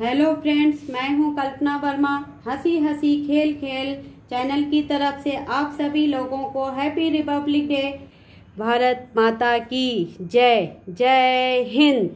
Hello friends मैं हूँ कल्पना वर्मा। हँसी हँसी खेल खेल चैनल की तरफ़ से आप सभी लोगों को हैप्पी रिपब्लिक डे भारत माता की जय जय हिंद।